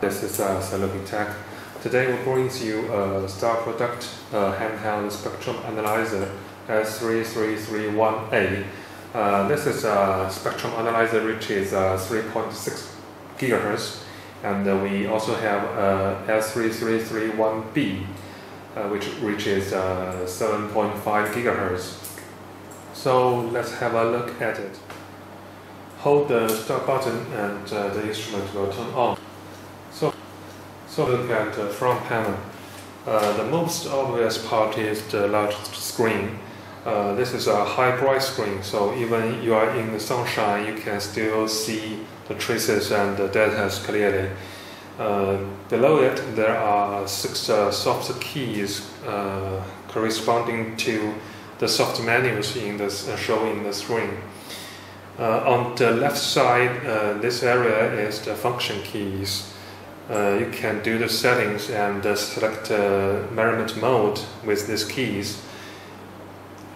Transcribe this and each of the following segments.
This is uh, Saluki Tech. Today we bring you a star product, a handheld spectrum analyzer S3331A. Uh, this is a spectrum analyzer which is uh, 3.6 gigahertz, and uh, we also have uh, S3331B, uh, which reaches uh, 7.5 gigahertz. So let's have a look at it. Hold the start button and the instrument will turn on. So, look at the front panel. Uh, the most obvious part is the large screen. Uh, this is a high bright screen, so even you are in the sunshine, you can still see the traces and the data clearly. Uh, below it, there are six uh, soft keys uh, corresponding to the soft menus in the uh, shown in the screen. On the left side, this area is the function keys. Uh, you can do the settings and uh, select uh, measurement mode with these keys.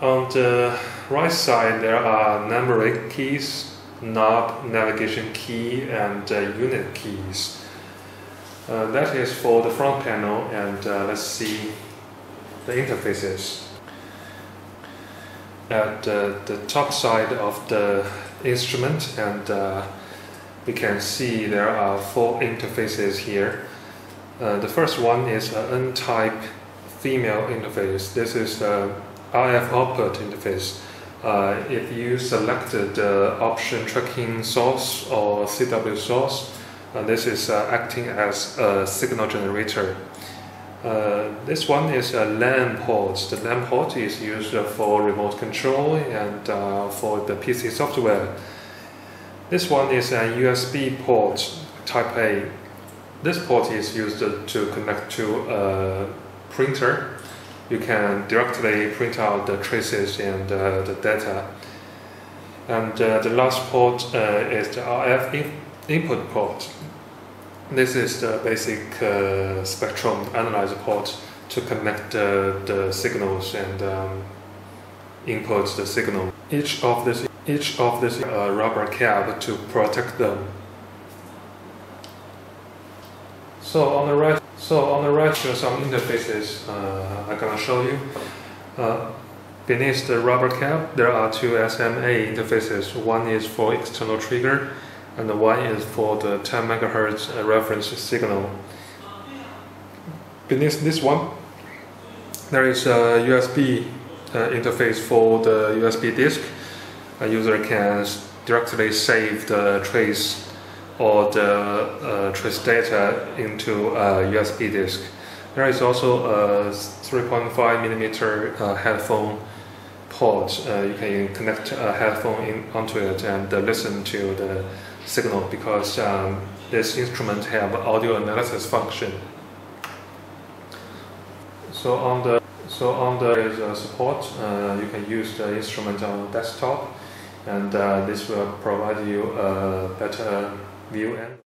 On the right side, there are numeric keys, knob, navigation key, and uh, unit keys. Uh, that is for the front panel, and uh, let's see the interfaces. At the top side of the instrument, and we can see there are four interfaces here. Uh, the first one is an N-type female interface. This is the RF output interface. Uh, if you selected the option tracking source or CW source, uh, this is uh, acting as a signal generator. Uh, this one is a LAN port. The LAN port is used for remote control and uh, for the PC software. This one is a USB port type A. This port is used to connect to a printer. You can directly print out the traces and uh, the data. And uh, the last port uh, is the RF in input port. This is the basic uh, spectrum analyzer port to connect the signals and um, input the signal. Each of this each of this uh, rubber cap to protect them. So on the right, so on the right, there are some interfaces uh, I'm gonna show you. Uh, beneath the rubber cap, there are two SMA interfaces. One is for external trigger, and the one is for the 10 megahertz uh, reference signal. Beneath this one, there is a USB uh, interface for the USB disk. A user can directly save the trace or the uh, trace data into a USB disk. There is also a 3.5 millimeter uh, headphone port. Uh, you can connect a headphone in, onto it and listen to the signal because um, this instrument have audio analysis function. So on the so on the is support, uh, you can use the instrument on desktop, and uh, this will provide you a better view and